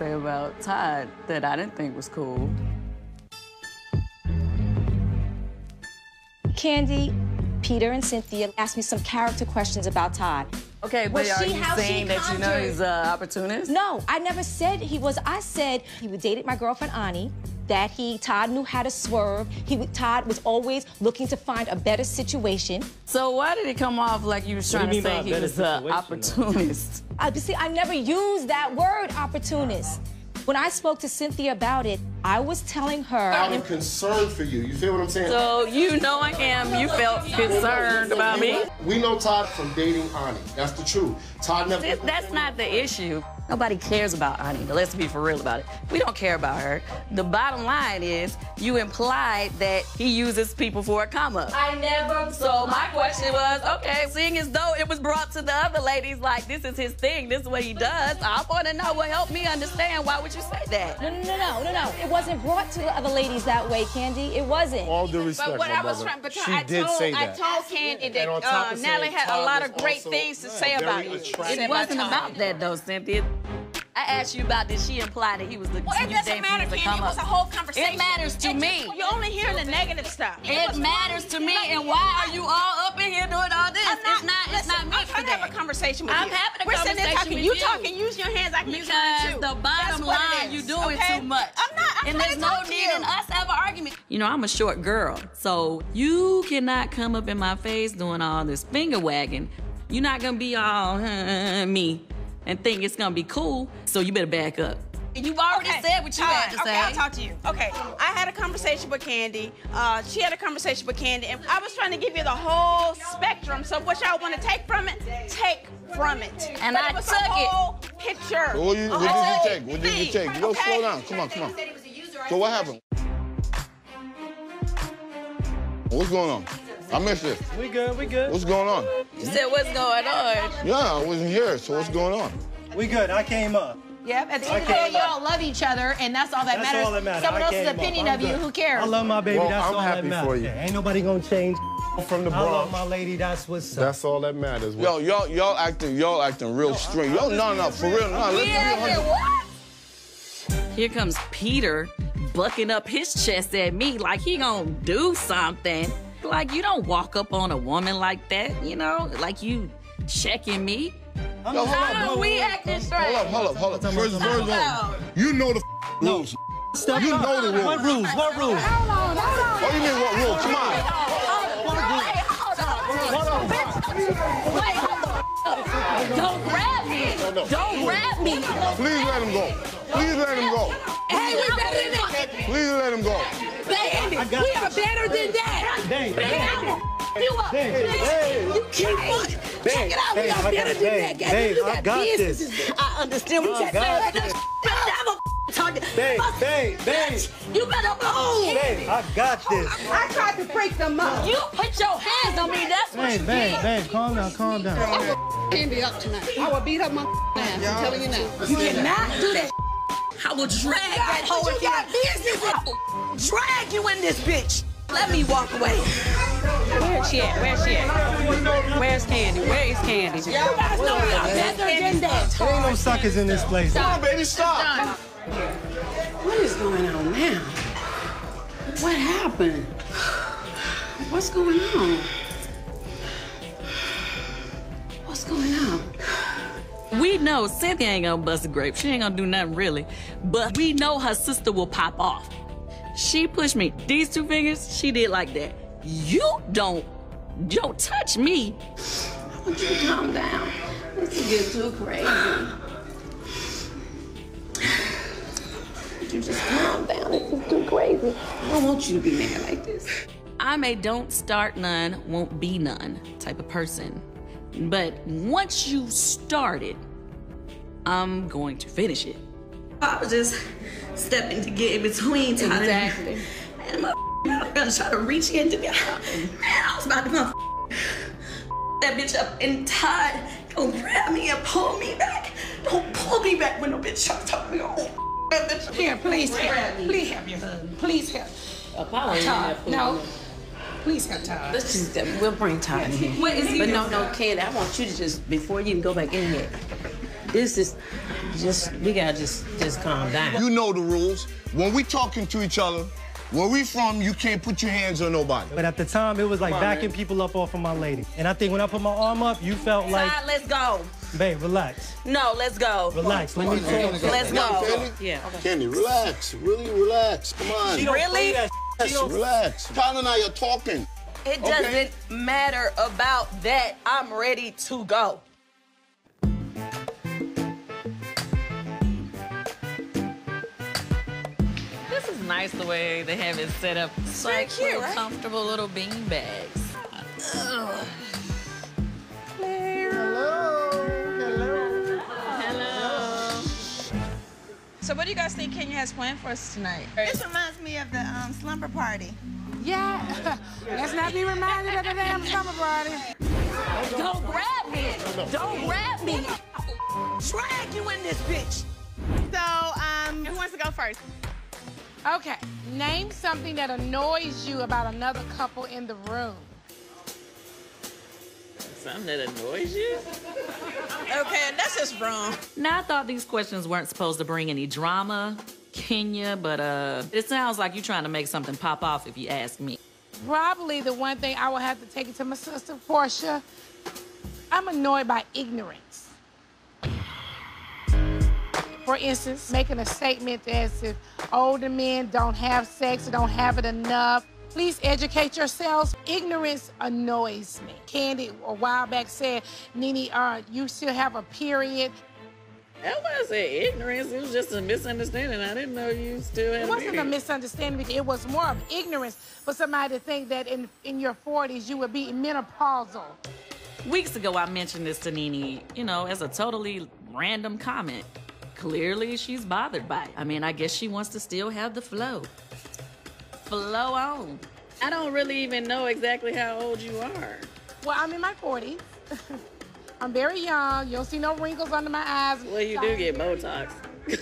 say about Todd that I didn't think was cool. Kandi, Peter, and Cynthia asked me some character questions about Todd. Okay, but Was are she you how she saying that you know he's an opportunist? No, I never said he was. I said he dated my girlfriend Ani. That he Todd knew how to swerve. He would- Todd was always looking to find a better situation. So why did it come off like you was What do trying to say he was an opportunist? I see. I never used that word, opportunist. When I spoke to Cynthia about it, I was telling her. Out of concerned for you. You feel what I'm saying? So you know I am. you felt concerned about me? We know Todd from dating Ani. That's the truth. Todd never. That's not the issue. Nobody cares about Ani. Let's be for real about it. We don't care about her. The bottom line is you implied that he uses people for a come up. I never. So my question was, okay, seeing as though it was brought to the other ladies like this is his thing, this is what he does, I want to know what helped me understand. Why would you say that? No, no, no, no, no, no. It wasn't brought to the other ladies that way, Kandi. It wasn't. All due respect, But what my I was trying, but she I did told, say I told Candy that on uh, of saying Natalie had a lot of great things to say about you. It wasn't about that though, Cynthia. I asked you about did she imply that he was the Well, it you doesn't matter, Kandi. It was a whole conversation. It matters to It- me. You're only hearing the negative stuff. It matters to me, and why are you all up in here doing all this? I'm it's not. It's not me. I'm trying to have a conversation with I'm you. having a We're sitting there talking. with you you. talking. Use your hands. I can use mine Because too. the bottom line, is, you doing okay? too much. I'm not. I'm and there's no need in us to have an argument. You know, I'm a short girl, so you cannot come up in my face doing all this finger wagging. You're not gonna be all me and think it's gonna be cool. So you better back up. You've already Okay. said what you All had right, to okay, say. I'll talk to you. Okay, I had a conversation with Kandi. Uh, she had a conversation with Kandi, and I was trying to give you the whole spectrum. So what y'all want to take from it, take from it. And but I it was took a it. whole picture. What, you, a what did you take? What did you thing, take? Yo, okay? slow down. Come on, come on. So what happened? What's going on? I missed it. We good, we good. What's going on? You said what's going on? Yeah, I wasn't here, so what's going on? We good. I came up. Yep, at the I end of the day, y'all love each other, and that's all that matters. That's matters. all that matters. Someone I else's opinion I'm of you, who cares? I love my baby. Well, that's I'm all happy that matters. for you. Yeah, ain't nobody gonna change. From the I love my lady. That's what's up. That's all that matters. Yo, y'all, y'all acting, y'all acting real strange. Yo, no, no, for real, no. Let's be a hundred. Here comes Peter bucking up his chest at me like he gonna do something. Like you don't walk up on a woman like that, you know? Like you checking me. I'm Yo, hold not- up, How bro. we acting straight? Hold up, hold up, hold up. First, first of all, you know the rules. Step You up. know the rules. What rules? What rules? Oh, you mean what rules? Come on. Me. No, no. Don't grab me. Please let him go. Please let him go. Hey, we better than that. Please let him go. Baby, we are better than that. Dave, Baby, I'm you up. Dave, Dave. You keep on. Check it out. We are better than that. guy. Dave, You I got this. I understand what you're saying. This. Never talking. Dave, Dave, Dave. You better move. Dave, I got this. I tried to break them up. You put your hands on me. That's what Babe, you babe, did. babe, calm down, calm down. Kandi up tonight. I will beat up my ass. I'm telling you now. You cannot do that. I will drag that But hoe you in got here. business. I will drag you in this bitch. Let me walk away. Where's she at? Where's she at? Where's Kandi? Where is Kandi? You guys know we are better than that. There ain't no suckers in this place. Come on, baby, stop. What is going on now? What happened? What's going on? What's going on? We know Cynthia ain't gonna bust a grape. She ain't gonna do nothing really. But we know her sister will pop off. She pushed me. These two fingers, she did like that. You don't, you don't touch me. I want you to calm down. This is getting too crazy. You just calm down. This is too crazy. I don't want you to be mad like this. I'm a don't start none, won't be none type of person. But once you start it, I'm going to finish it. I was just stepping to get in between Todd Exactly. And my gonna try to reach into me. Man, I was about to come that bitch up and Todd gonna grab me and pull me back. Don't pull me back when no bitch try to talk me. Oh. Here, please help. Please help your husband. Please help. Apollo ain't Todd, that fool. no. Please help Todd. Let's just, we'll bring Todd in here. What is he But no, doing? no, Kandi, I want you to just, before you even go back in here, This is just we gotta just just calm down. You know the rules. When we talking to each other, where we from, you can't put your hands on nobody. But at the time, it was like on, backing man. people up off of my lady. And I think when I put my arm up, you felt like, Todd, let's go. babe, relax. No, let's go. Relax. Let me talk. Let's go. Kandi? Yeah. Kandi, relax. Really, relax. Come on. She don't Really? play that shit. She Yes, relax. Todd and I are talking. It doesn't matter about that. I'm ready to go. This is nice the way they have it set up. It's like cute, little right? comfortable little bean bags. Hello. Hello. Hello. Hello. So what do you guys think Kenya has planned for us tonight? This reminds me of the um, slumber party. Yeah. Let's not be reminded of the damn summer party. Don't grab me. Don't grab me. Drag you in this bitch. So, um, who wants to go first? Okay. Name something that annoys you about another couple in the room. Something that annoys you? Okay, that's just wrong. Now, I thought these questions weren't supposed to bring any drama, Kenya, but uh, it sounds like you're trying to make something pop off if you ask me. Probably the one thing I will have to take it to my sister, Portia. I'm annoyed by ignorance. For instance, making a statement as if older men don't have sex or don't have it enough. Please educate yourselves. Ignorance annoys me. Kandi a while back said, Nene, uh, you still have a period. That wasn't ignorance. It was just a misunderstanding. I didn't know you still had It wasn't a period. misunderstanding. It was more of ignorance for somebody to think that in, in your 40s you would be menopausal. Weeks ago, I mentioned this to Nene, you know, as a totally random comment. Clearly, she's bothered by it. I mean, I guess she wants to still have the flow. Flow on. I don't really even know exactly how old you are. Well, I'm in my 40s. I'm very young. You don't see no wrinkles under my eyes. Well, you do get Botox.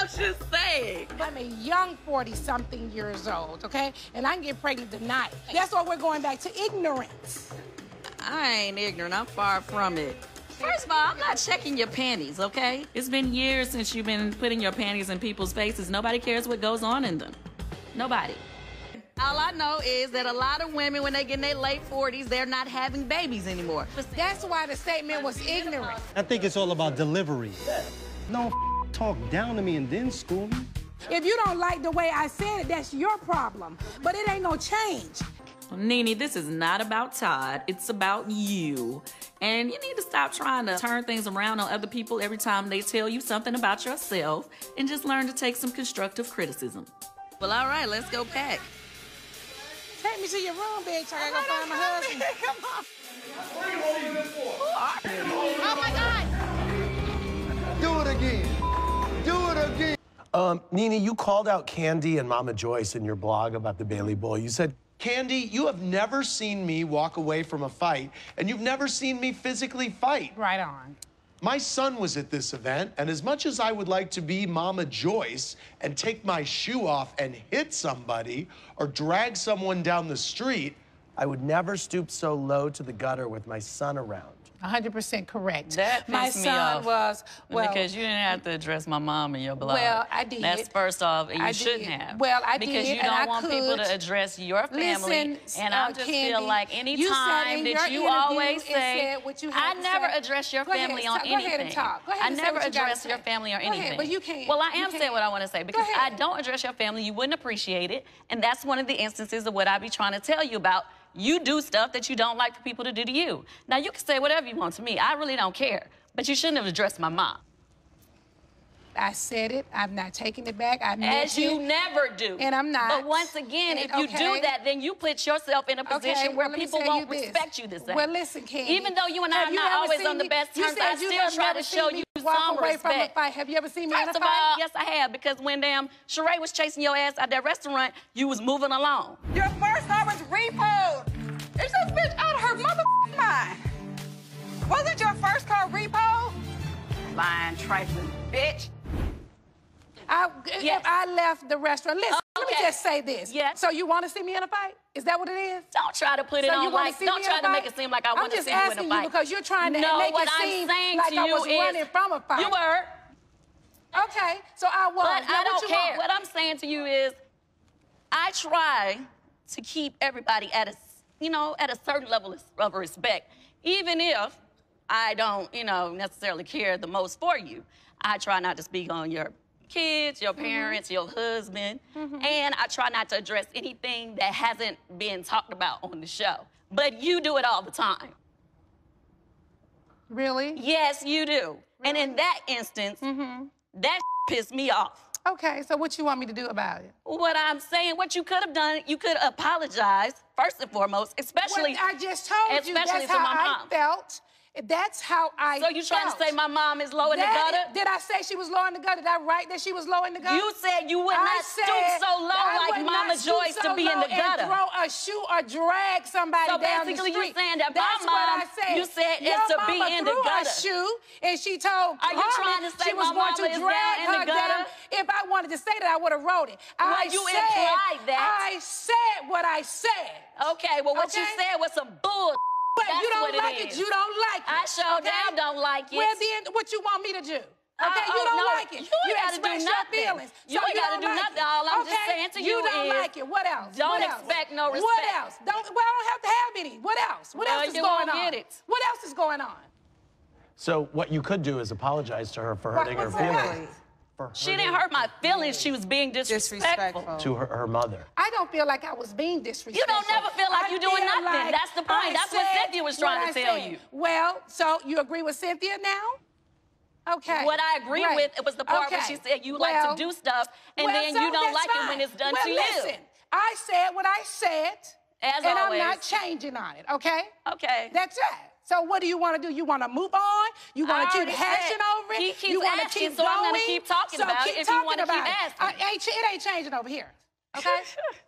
I'm just saying. I'm a young 40 something years old, okay? And I can get pregnant tonight. That's why we're going back to ignorance. I ain't ignorant. I'm far from it. First of all, I'm not checking your panties, okay? It's been years since you've been putting your panties in people's faces. Nobody cares what goes on in them. Nobody. All I know is that a lot of women, when they get in their late 40s, they're not having babies anymore. That's why the statement was ignorant. I think it's all about delivery. No talk down to me and then school me. If you don't like the way I said it, that's your problem. But it ain't no change. Nene, this is not about Todd. It's about you. And you need to stop trying to turn things around on other people every time they tell you something about yourself and just learn to take some constructive criticism. Well, all right, let's go pack. Take me to your room, bitch. I gotta go find my husband. Come on. Oh my God. Do it again. Do it again. Um, Nene, you called out Kandi and Mama Joyce in your blog about the Bailey Bowl. You said, Kandi, you have never seen me walk away from a fight, and you've never seen me physically fight. Right on. My son was at this event, and as much as I would like to be Mama Joyce and take my shoe off and hit somebody or drag someone down the street, I would never stoop so low to the gutter with my son around. 100% correct. That pissed my me son off. was, well, because you didn't have to address my mom in your blog. Well, I did. That's first off, and you I shouldn't did. have. Well, I because did, you don't I want people to address your family. Listen, and uh, I just Kandi, feel like said in that you always say, what you I never say. address your ahead, family on go ahead anything. and talk. Go ahead I never what you address your family or Go ahead, anything. but you can't. Well, I am saying what I want to say because I don't address your family. You wouldn't appreciate it, and that's one of the instances of what I be trying to tell you about. You do stuff that you don't like for people to do to you. Now you can say whatever you want to me. I really don't care. But you shouldn't have addressed my mom. I said it. I'm not taking it back. I meant As you it. never do. And I'm not. But once again, And- if you okay. do that, then you put yourself in a position Okay, where well, people won't you respect you the same. Well, listen, Kandi. Even though you and I are not always on the me- best terms, I still have try to show you walk some away from a respect. fight. Have you ever seen me in First a of fight? all, yes, I have, because when damn Sheree was chasing your ass at that restaurant, you was moving along. Your first car was repoed. Mother mind? Wasn't your first car repo? Lying, trifling bitch. I, If I left the restaurant, listen, oh, let me just say this. Yeah. So you want to see me in a fight? Is that what it is? Don't try to put it So on wanna like. Don't try to make it seem like I want to see you in a asking you fight. because you're trying to no, make it I'm seem like I was is, running from a fight. You were. Okay, so I was. But Now I don't you care. want? What I'm saying to you is, I try to keep everybody at a, you know, at a certain level of- respect, even if I don't, you know, necessarily care the most for you. I try not to speak on your kids, your mm-hmm. parents, your husband, mm-hmm. and I try not to address anything that hasn't been talked about on the show. But you do it all the time. Really? Yes, you do. And in that instance, mm-hmm. that pissed me off. Okay, so what you want me to do about it? What I'm saying, what you could have done, you could apologize first and foremost, especially. Well, I just told you that's to how my I felt. That's how I So you trying to say my mom is low in the That- gutter? Did I say she was low in the gutter? Did I write that she was low in the gutter? You said you would not stoop so low like Mama Joyce to so be in the gutter. And throw a shoe or drag somebody So down the basically you street. saying that my mom, what I said. you said it's to be in the threw gutter. a shoe and she told Are you trying to say she was going to drag down the her down. If I wanted to say that, I would have wrote it. Well, I you said, implied that. I said what I said. Okay, well, what you said was some bull. But That's you don't what it like it. is. You don't like it. I sure okay? damn don't like it. Well, then, what you want me to do? Uh, okay, Uh-uh, you oh, don't no, like it. you ain't gotta do express nothing. your feelings. You so ain't gotta don't do like nothing. It. All I'm just okay? saying to you you don't is, like it. What else? don't What else? expect no respect. What else? Don't. Well, I don't have to have any. What else? What Well, else is you going won't on? it. What else is going on? So what you could do is apologize to her for What- hurting her what's that? feelings. For She didn't hurt my feelings. She was being disrespectful. to her, her mother. I don't feel like I was being disrespectful. You don't never feel like I you doing nothing. like That's the point. I That's what Cynthia was trying to I tell said. you. Well, so you agree with Cynthia now? Okay. What I agree Great. with it was the part where she said you Well, like to do stuff and well, then so you don't that's like it when it's done well, to listen, you. Listen, I said what I said. As and always. I'm not changing on it, okay? Okay. That's it. So what do you want to do? You want to move on? You want to keep hashing over it? he keeps you wanna asking, keep so I'm gonna keep talking so about it keep if you wanna keep asking. I- it ain't changing over here. Okay?